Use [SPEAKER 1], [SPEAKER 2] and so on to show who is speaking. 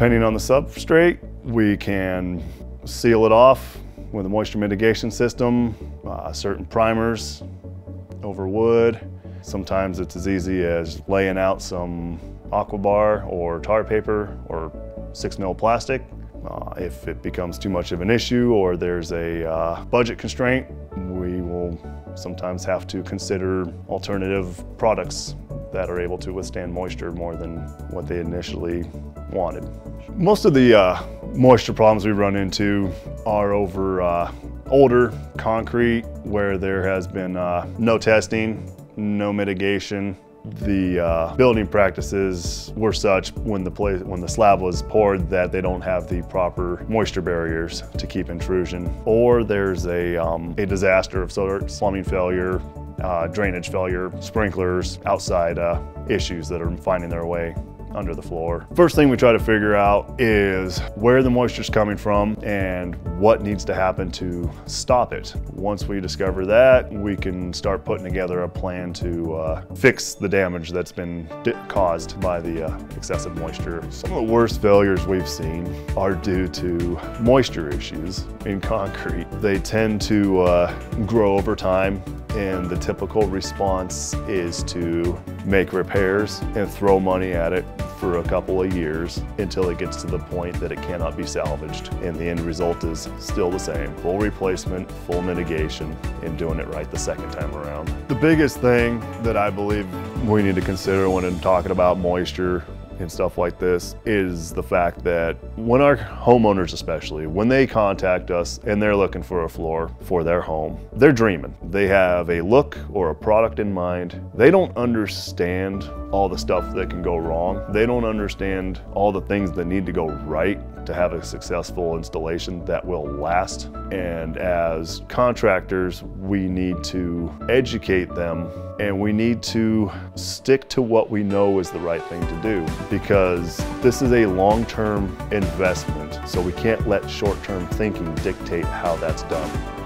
[SPEAKER 1] Depending on the substrate, we can seal it off with a moisture mitigation system, uh, certain primers over wood. Sometimes it's as easy as laying out some aquabar or tar paper or six mil plastic. Uh, if it becomes too much of an issue or there's a uh, budget constraint, we will sometimes have to consider alternative products that are able to withstand moisture more than what they initially wanted. Most of the uh, moisture problems we run into are over uh, older concrete where there has been uh, no testing, no mitigation, the uh, building practices were such when the place when the slab was poured that they don't have the proper moisture barriers to keep intrusion or there's a, um, a disaster of sorts plumbing failure uh, drainage failure sprinklers outside uh, issues that are finding their way under the floor. First thing we try to figure out is where the moisture is coming from and what needs to happen to stop it. Once we discover that, we can start putting together a plan to uh, fix the damage that's been caused by the uh, excessive moisture. Some of the worst failures we've seen are due to moisture issues in concrete. They tend to uh, grow over time and the typical response is to make repairs and throw money at it for a couple of years until it gets to the point that it cannot be salvaged. And the end result is still the same. Full replacement, full mitigation, and doing it right the second time around. The biggest thing that I believe we need to consider when talking about moisture and stuff like this is the fact that when our homeowners especially, when they contact us and they're looking for a floor for their home, they're dreaming. They have a look or a product in mind. They don't understand all the stuff that can go wrong. They don't understand all the things that need to go right to have a successful installation that will last. And as contractors, we need to educate them and we need to stick to what we know is the right thing to do because this is a long-term investment. So we can't let short-term thinking dictate how that's done.